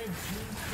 Red team